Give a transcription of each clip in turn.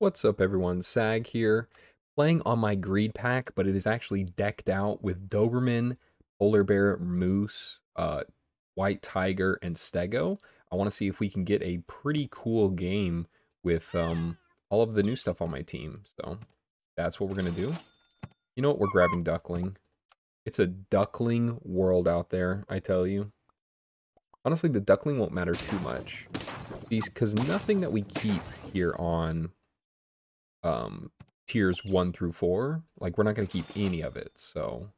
What's up everyone, Sag here, playing on my greed pack, but it is actually decked out with Doberman, Polar Bear, Moose, uh, White Tiger, and Stego. I want to see if we can get a pretty cool game with um, all of the new stuff on my team, so that's what we're going to do. You know what, we're grabbing Duckling. It's a Duckling world out there, I tell you. Honestly, the Duckling won't matter too much. Because nothing that we keep here on um, tiers 1 through 4. Like, we're not going to keep any of it, so...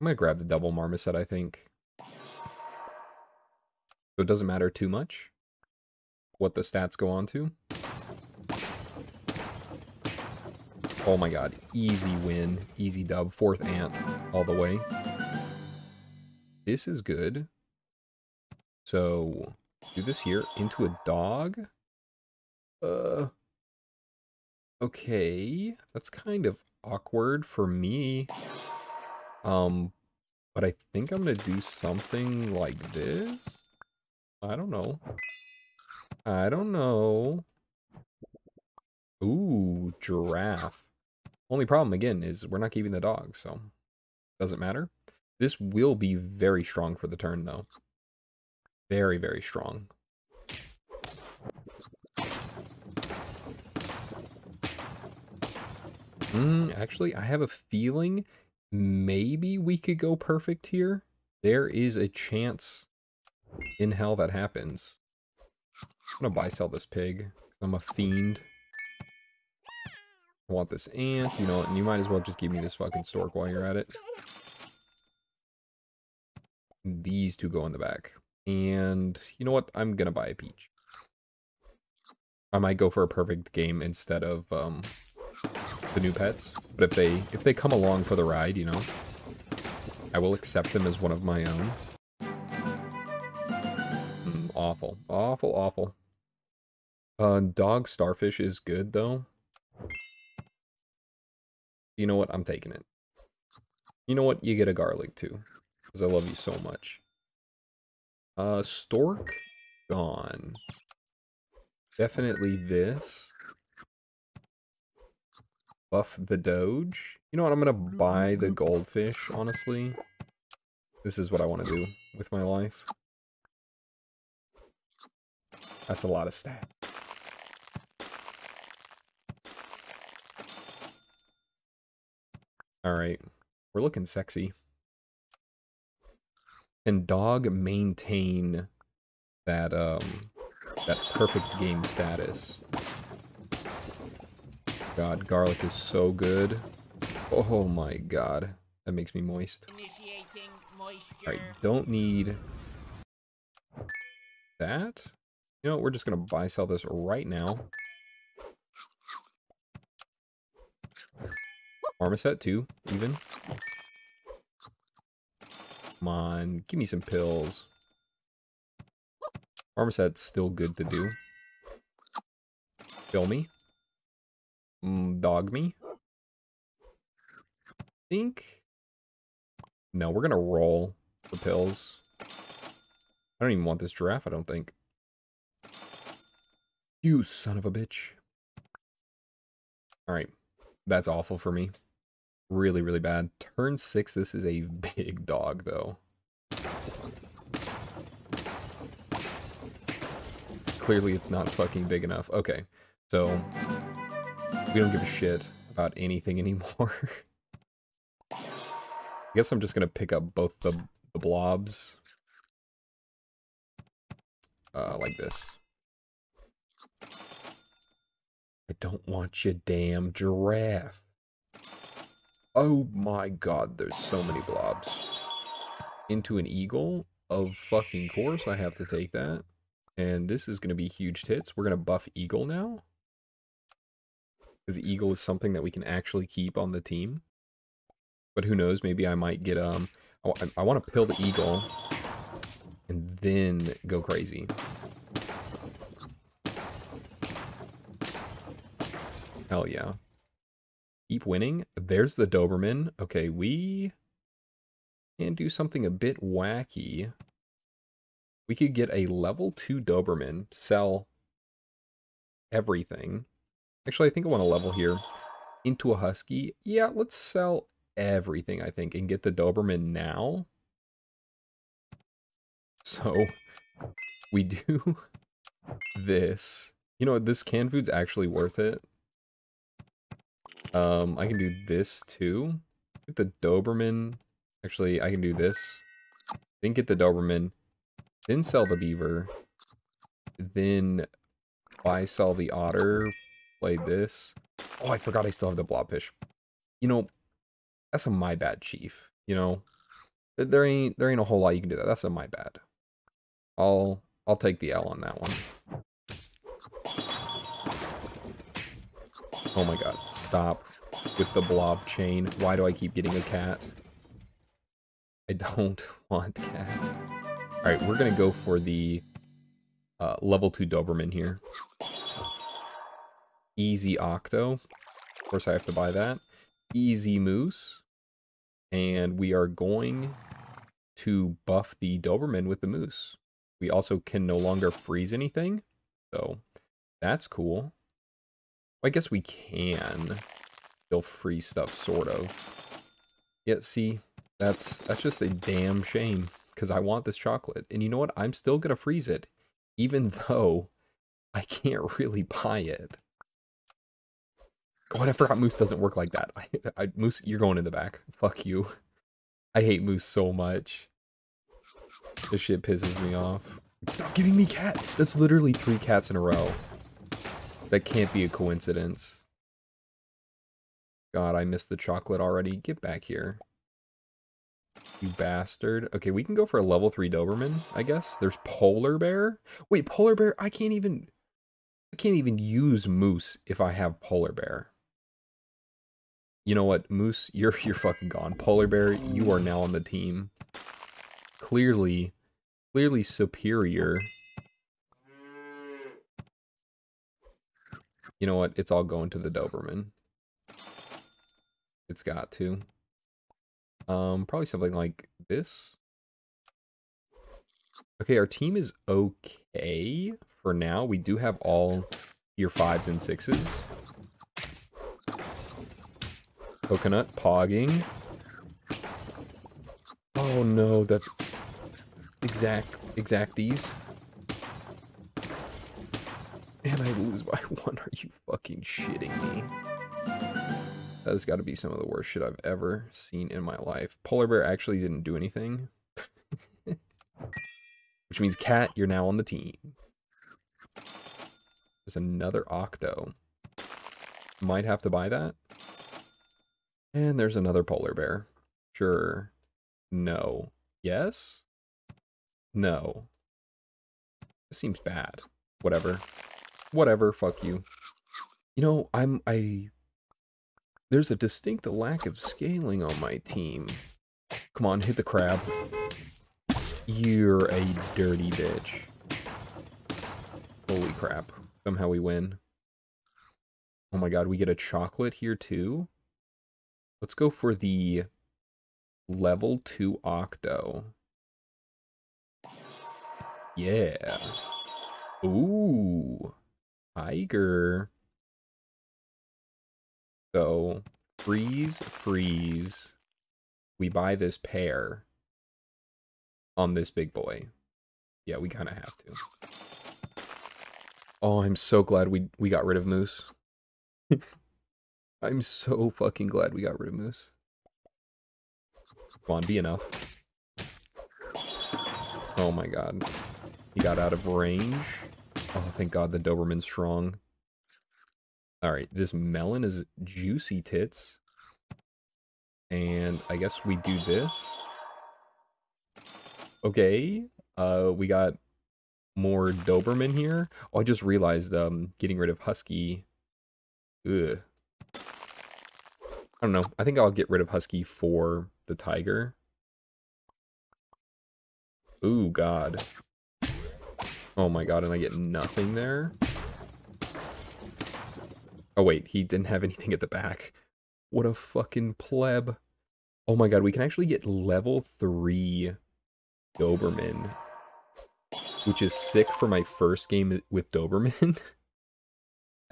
I'm going to grab the double marmoset, I think. So it doesn't matter too much what the stats go on to. Oh my god, easy win, easy dub, fourth ant all the way. This is good. So, do this here into a dog. Uh, Okay, that's kind of awkward for me. Um, but I think I'm gonna do something like this. I don't know. I don't know. Ooh, giraffe. Only problem, again, is we're not keeping the dog, so doesn't matter. This will be very strong for the turn, though. Very, very strong. Mm, actually, I have a feeling maybe we could go perfect here. There is a chance in hell that happens. I'm gonna buy sell this pig. I'm a fiend. I want this ant, you know, and you might as well just give me this fucking stork while you're at it. These two go in the back. And you know what? I'm gonna buy a peach. I might go for a perfect game instead of um the new pets. But if they if they come along for the ride, you know, I will accept them as one of my own. Mm, awful. Awful, awful. Uh, dog starfish is good, though. You know what? I'm taking it. You know what? You get a garlic, too. Because I love you so much. Uh, stork? Gone. Definitely this buff the Doge. You know what? I'm to buy the goldfish, honestly. This is what I want to do with my life. That's a lot of stat. Alright. We're looking sexy. Can dog maintain that, um, that perfect game status? God, garlic is so good. Oh my god. That makes me moist. Alright, don't need that. You know, we're just gonna buy sell this right now. Marmoset too, even. Come on, give me some pills. Marmoset's still good to do. Kill me. Mm, dog me. think. No, we're gonna roll the pills. I don't even want this giraffe, I don't think. You son of a bitch. Alright. That's awful for me. Really, really bad. Turn six, this is a big dog, though. Clearly, it's not fucking big enough. Okay, so we don't give a shit about anything anymore. I guess I'm just gonna pick up both the, the blobs. Uh, like this. I don't want your damn giraffe. Oh my god, there's so many blobs. Into an eagle? Of fucking course I have to take that. And this is going to be huge tits. We're going to buff eagle now because Eagle is something that we can actually keep on the team. But who knows, maybe I might get, um, I, I want to pill the Eagle and then go crazy. Hell yeah. Keep winning. There's the Doberman. Okay, we can do something a bit wacky. We could get a level 2 Doberman, sell everything, Actually, I think I want to level here into a Husky. Yeah, let's sell everything, I think, and get the Doberman now. So, we do this. You know this canned food's actually worth it. Um, I can do this too. Get the Doberman. Actually, I can do this. Then get the Doberman. Then sell the beaver. Then buy sell the otter. Play this. Oh, I forgot I still have the blobfish. You know, that's a my bad, chief. You know, there ain't there ain't a whole lot you can do that. That's a my bad. I'll I'll take the L on that one. Oh my god, stop with the blob chain. Why do I keep getting a cat? I don't want cat. Alright, we're gonna go for the uh, level 2 Doberman here. Easy Octo. Of course I have to buy that. Easy Moose. And we are going to buff the Doberman with the Moose. We also can no longer freeze anything. So that's cool. I guess we can still freeze stuff, sort of. Yeah, see, that's that's just a damn shame because I want this chocolate. And you know what? I'm still going to freeze it, even though I can't really buy it. Oh, I forgot Moose doesn't work like that. I, I, Moose, you're going in the back. Fuck you. I hate Moose so much. This shit pisses me off. Stop giving me cat. That's literally three cats in a row. That can't be a coincidence. God, I missed the chocolate already. Get back here. You bastard. Okay, we can go for a level 3 Doberman, I guess. There's Polar Bear. Wait, Polar Bear? I can't even... I can't even use Moose if I have Polar Bear. You know what, Moose? You're, you're fucking gone. Polar Bear, you are now on the team. Clearly, clearly superior. You know what? It's all going to the Doberman. It's got to. Um, probably something like this. Okay, our team is okay for now. We do have all your fives and sixes. Coconut pogging. Oh no, that's exact exacties. And I lose by one. Are you fucking shitting me? That has got to be some of the worst shit I've ever seen in my life. Polar Bear actually didn't do anything. Which means, Cat, you're now on the team. There's another Octo. Might have to buy that. And there's another Polar Bear. Sure. No. Yes? No. This seems bad. Whatever. Whatever, fuck you. You know, I'm I there's a distinct lack of scaling on my team. Come on, hit the crab. You're a dirty bitch. Holy crap. Somehow we win. Oh my god, we get a chocolate here too? Let's go for the level 2 Octo. Yeah. Ooh. Tiger. So freeze, freeze. We buy this pair on this big boy. Yeah, we kind of have to. Oh, I'm so glad we we got rid of Moose. I'm so fucking glad we got rid of Moose. Come on, be enough. Oh my god. He got out of range. Oh, thank god the Doberman's strong. Alright, this melon is juicy tits. And I guess we do this. Okay. Uh, we got more Doberman here. Oh, I just realized um, getting rid of Husky. Ugh. I don't know. I think I'll get rid of Husky for the Tiger. Ooh, God. Oh my god, and I get nothing there? Oh wait, he didn't have anything at the back. What a fucking pleb. Oh my god, we can actually get level 3 Doberman. Which is sick for my first game with Doberman.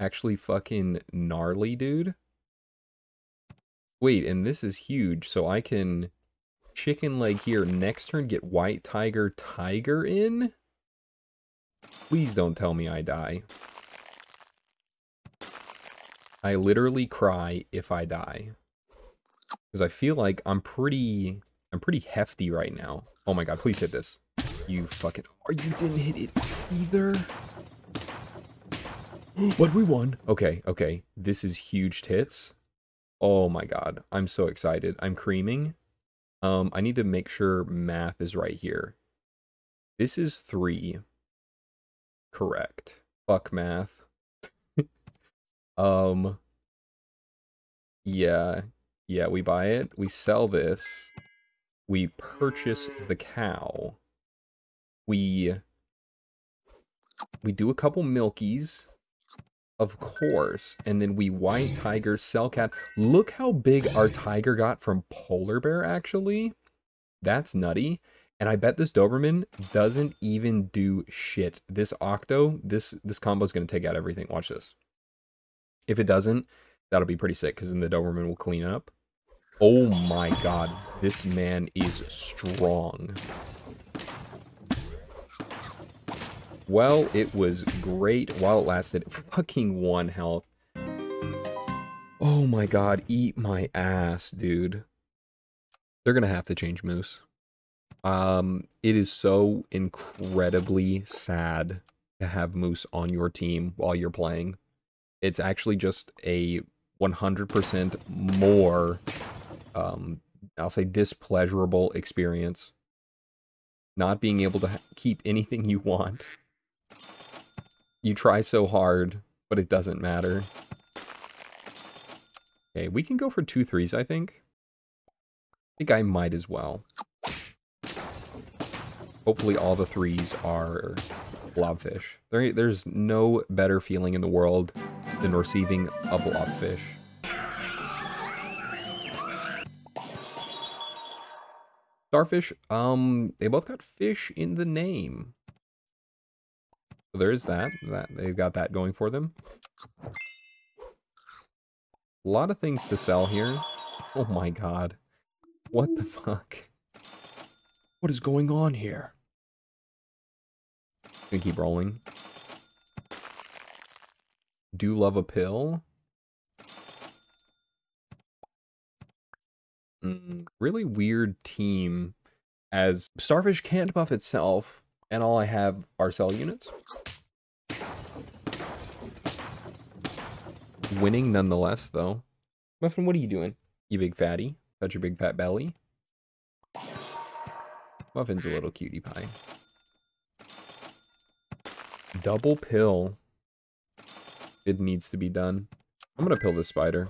actually fucking gnarly, dude. Wait, and this is huge, so I can chicken leg here. Next turn, get white tiger, tiger in? Please don't tell me I die. I literally cry if I die. Because I feel like I'm pretty... I'm pretty hefty right now. Oh my god, please hit this. You fucking... Or you didn't hit it either. but we won. Okay, okay. This is huge tits. Oh my god. I'm so excited. I'm creaming. Um, I need to make sure math is right here. This is three. Correct. Fuck math. um, yeah. Yeah, we buy it. We sell this. We purchase the cow. We we do a couple milkies, of course, and then we white tiger, sell cat. Look how big our tiger got from polar bear, actually. That's nutty. And I bet this Doberman doesn't even do shit. This Octo, this this combo is going to take out everything. Watch this. If it doesn't, that'll be pretty sick, because then the Doberman will clean up. Oh my god, this man is strong. Well, it was great while it lasted. Fucking one health. Oh my god, eat my ass, dude. They're gonna have to change Moose. Um, it is so incredibly sad to have Moose on your team while you're playing. It's actually just a 100% more, um, I'll say displeasurable experience. Not being able to keep anything you want you try so hard, but it doesn't matter. Okay, we can go for two threes, I think. I think I might as well. Hopefully all the threes are blobfish. There, there's no better feeling in the world than receiving a blobfish. Starfish, um, they both got fish in the name. So there is that. That they've got that going for them. A lot of things to sell here. Oh my god. What the fuck? What is going on here? Gonna keep rolling. Do love a pill? Mm, really weird team as Starfish can't buff itself and all I have are sell units. Winning nonetheless, though. Muffin, what are you doing? You big fatty. Touch your big fat belly. Muffin's a little cutie pie. Double pill. It needs to be done. I'm gonna pill this spider.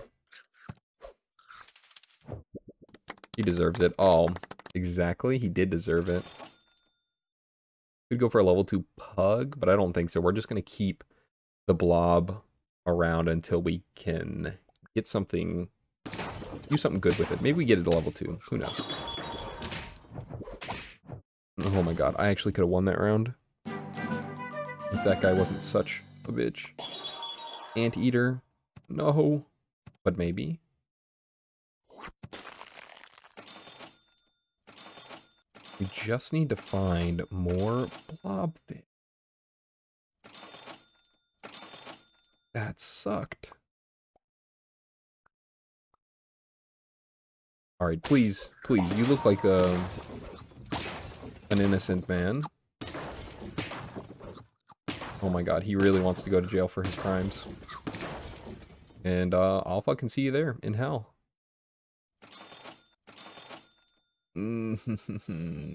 He deserves it. Oh, exactly. He did deserve it. Could go for a level 2 pug, but I don't think so. We're just going to keep the blob around until we can get something, do something good with it. Maybe we get it to level 2. Who knows? Oh my god, I actually could have won that round. If that guy wasn't such a bitch. Anteater? No. But maybe. We just need to find more blobfish. That sucked. Alright, please, please, you look like a, um, an innocent man. Oh my god, he really wants to go to jail for his crimes. And uh, I'll fucking see you there in hell. Mm-hmm.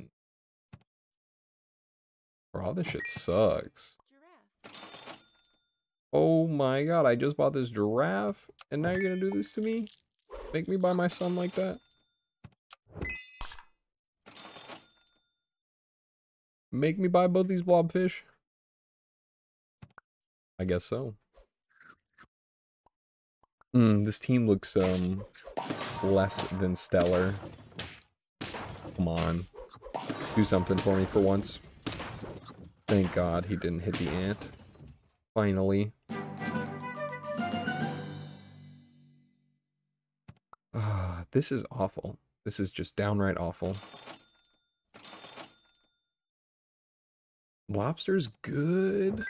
Bro, this shit sucks. Oh my god, I just bought this giraffe, and now you're gonna do this to me? Make me buy my son like that? Make me buy both these blobfish? I guess so. Mm, this team looks, um, less than stellar. Come on. Do something for me for once. Thank God he didn't hit the ant. Finally. Uh, this is awful. This is just downright awful. Lobster's good.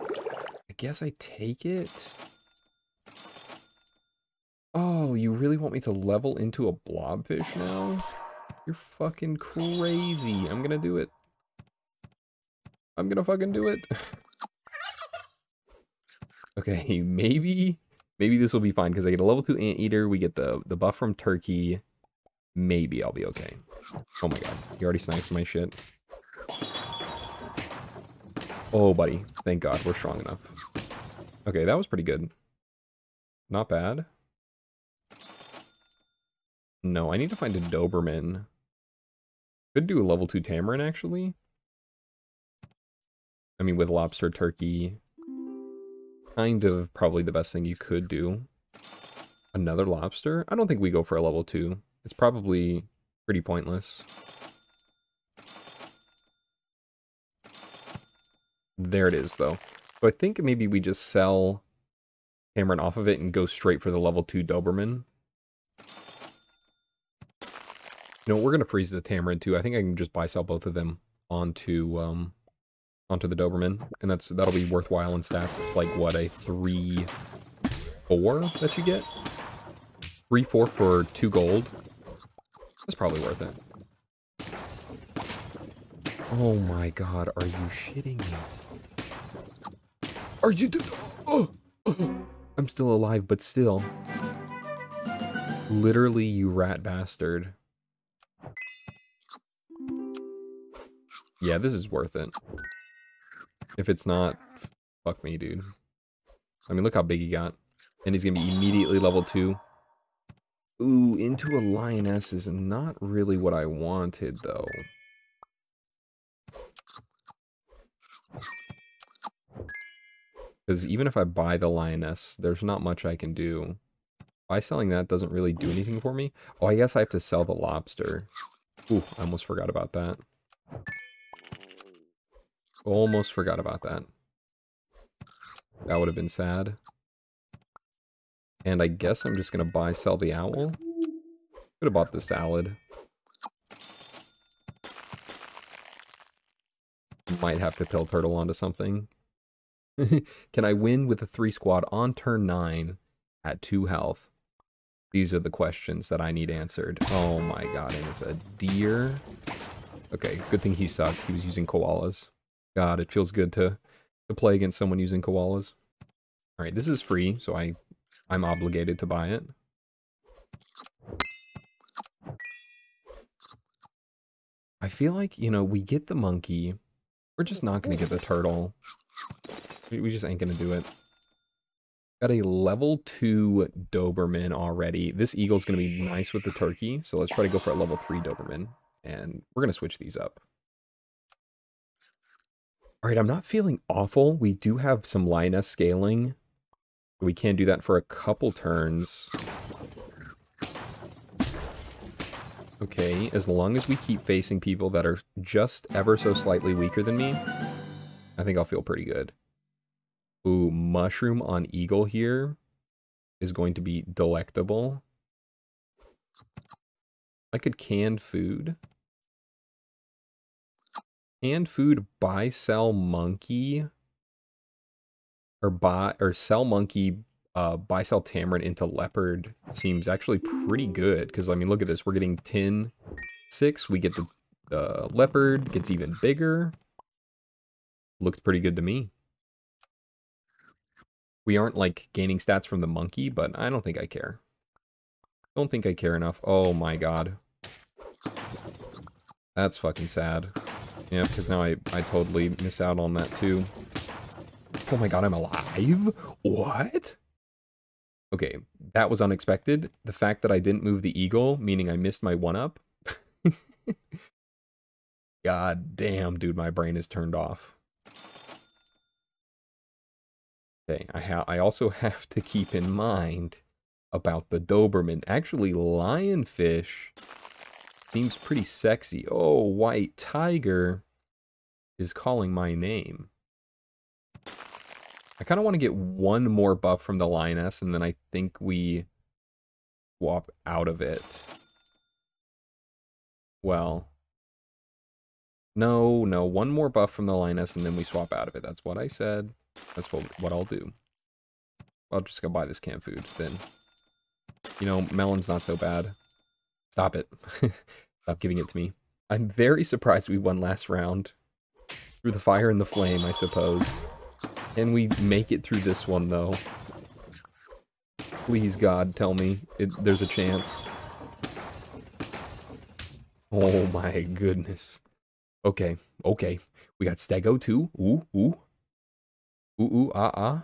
I guess I take it. Oh, you really want me to level into a blobfish now? You're fucking crazy. I'm gonna do it. I'm gonna fucking do it. okay, maybe maybe this will be fine because I get a level 2 anteater, we get the, the buff from turkey. Maybe I'll be okay. Oh my god, you already sniped my shit. Oh, buddy. Thank god, we're strong enough. Okay, that was pretty good. Not bad. No, I need to find a Doberman. Could do a level 2 Tamarin, actually. I mean, with lobster turkey. Kind of probably the best thing you could do. Another lobster? I don't think we go for a level 2. It's probably pretty pointless. There it is, though. So I think maybe we just sell Tamarin off of it and go straight for the level 2 Doberman. You know, we're going to freeze the Tamarin too. I think I can just buy sell both of them onto um onto the Doberman. And that's that'll be worthwhile in stats. It's like, what, a 3 4 that you get? 3 4 for 2 gold. That's probably worth it. Oh my god, are you shitting me? Are you... Oh, oh, I'm still alive, but still. Literally, you rat bastard. Yeah, this is worth it. If it's not, fuck me, dude. I mean, look how big he got. And he's going to be immediately level 2. Ooh, into a lioness is not really what I wanted, though. Because even if I buy the lioness, there's not much I can do. By selling that doesn't really do anything for me. Oh, I guess I have to sell the lobster. Ooh, I almost forgot about that. Almost forgot about that. That would have been sad. And I guess I'm just going to buy, sell the owl. Could have bought the salad. Might have to pill turtle onto something. Can I win with a three squad on turn nine at two health? These are the questions that I need answered. Oh my god, and it's a deer. Okay, good thing he sucked. He was using koalas. God, it feels good to, to play against someone using koalas. Alright, this is free, so I, I'm obligated to buy it. I feel like, you know, we get the monkey. We're just not going to get the turtle. We, we just ain't going to do it. Got a level 2 Doberman already. This eagle's going to be nice with the turkey, so let's try to go for a level 3 Doberman. And we're going to switch these up. All right, I'm not feeling awful. We do have some lioness scaling. We can do that for a couple turns. Okay, as long as we keep facing people that are just ever so slightly weaker than me, I think I'll feel pretty good. Ooh, mushroom on eagle here is going to be delectable. I could canned food. Canned food, buy, sell, monkey. Or buy, or sell monkey, uh, buy, sell Tamarin into leopard seems actually pretty good. Because, I mean, look at this. We're getting tin 6. We get the, the leopard, gets even bigger. Looked pretty good to me. We aren't, like, gaining stats from the monkey, but I don't think I care. Don't think I care enough. Oh my god. That's fucking sad. Yeah, because now I, I totally miss out on that too. Oh my god, I'm alive? What? Okay, that was unexpected. The fact that I didn't move the eagle, meaning I missed my one-up. god damn, dude, my brain is turned off. Okay, I, ha I also have to keep in mind about the Doberman. Actually, lionfish Seems pretty sexy. Oh, white tiger is calling my name. I kind of want to get one more buff from the lioness, and then I think we swap out of it. Well, no, no, one more buff from the Lioness and then we swap out of it. That's what I said. That's what, what I'll do. I'll just go buy this canned food then. You know, melon's not so bad. Stop it. Stop giving it to me. I'm very surprised we won last round. Through the fire and the flame, I suppose. Can we make it through this one, though? Please, God, tell me it, there's a chance. Oh my goodness. Okay, okay. We got Stego too. Ooh, ooh. Ooh, ooh, ah, ah.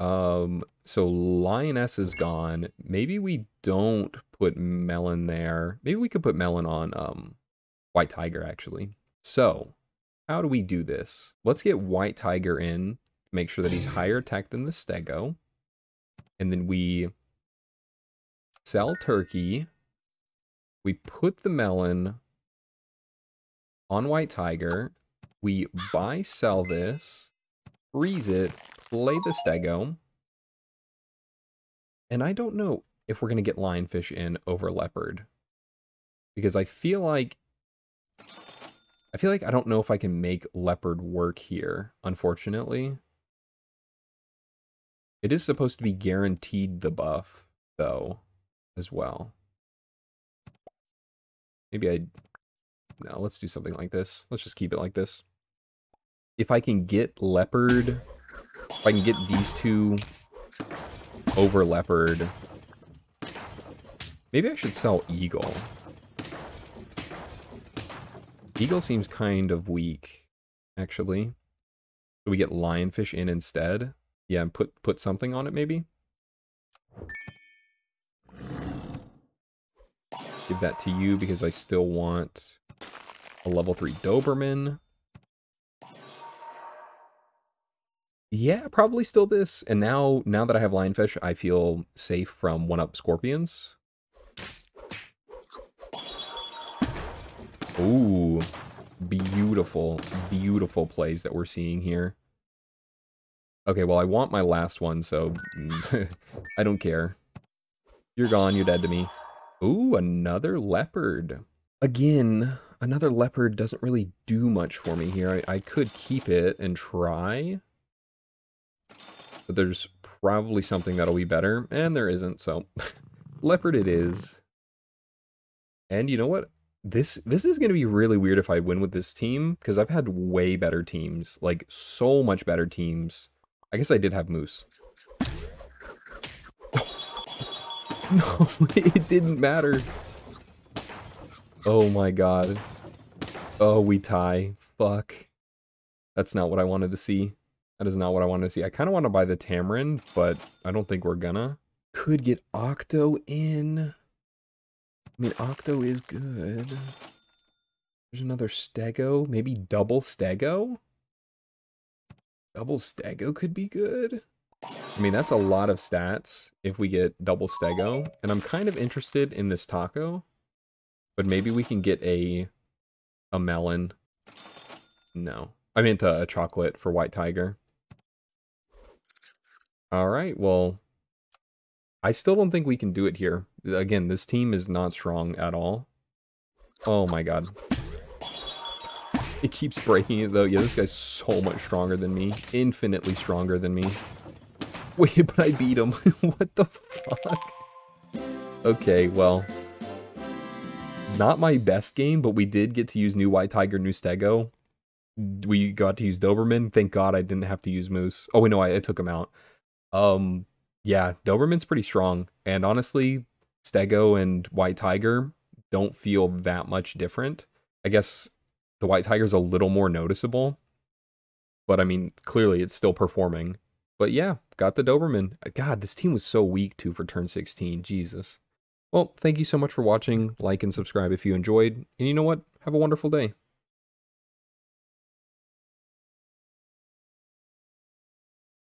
Um, so Lioness is gone. Maybe we don't put Melon there. Maybe we could put Melon on um White Tiger, actually. So, how do we do this? Let's get White Tiger in. Make sure that he's higher attack than the Stego. And then we sell Turkey. We put the Melon on White Tiger. We buy, sell this, freeze it, play the Stego. And I don't know if we're going to get Lionfish in over Leopard. Because I feel like... I feel like I don't know if I can make Leopard work here, unfortunately. It is supposed to be guaranteed the buff, though, as well. Maybe I no, let's do something like this. Let's just keep it like this. If I can get Leopard, if I can get these two over Leopard, maybe I should sell Eagle. Eagle seems kind of weak, actually. So we get Lionfish in instead. Yeah, and put, put something on it, maybe? Give that to you because I still want a level 3 Doberman. Yeah, probably still this. And now now that I have Lionfish, I feel safe from one-up Scorpions. Ooh, beautiful, beautiful plays that we're seeing here. Okay, well, I want my last one, so I don't care. You're gone, you're dead to me. Ooh, another leopard. Again, another leopard doesn't really do much for me here. I, I could keep it and try. But there's probably something that'll be better. And there isn't, so leopard it is. And you know what? This this is going to be really weird if I win with this team. Because I've had way better teams. Like, so much better teams. I guess I did have Moose. no, it didn't matter. Oh my god. Oh, we tie. Fuck. That's not what I wanted to see. That is not what I wanted to see. I kind of want to buy the Tamarin, but I don't think we're gonna. Could get Octo in. I mean, Octo is good. There's another Stego. Maybe double Stego? Double Stego could be good. I mean, that's a lot of stats if we get double Stego. And I'm kind of interested in this taco. But maybe we can get a a melon. No. I meant a, a chocolate for White Tiger. Alright, well... I still don't think we can do it here. Again, this team is not strong at all. Oh my god. It keeps breaking it though. Yeah, this guy's so much stronger than me. Infinitely stronger than me. Wait, but I beat him. what the fuck? Okay, well... Not my best game, but we did get to use new White Tiger, new Stego. We got to use Doberman. Thank God I didn't have to use Moose. Oh, wait, no, I, I took him out. Um, yeah, Doberman's pretty strong. And honestly, Stego and White Tiger don't feel that much different. I guess the White Tiger's a little more noticeable. But I mean, clearly it's still performing. But yeah, got the Doberman. God, this team was so weak too for turn 16. Jesus. Well, thank you so much for watching. Like and subscribe if you enjoyed. And you know what? Have a wonderful day.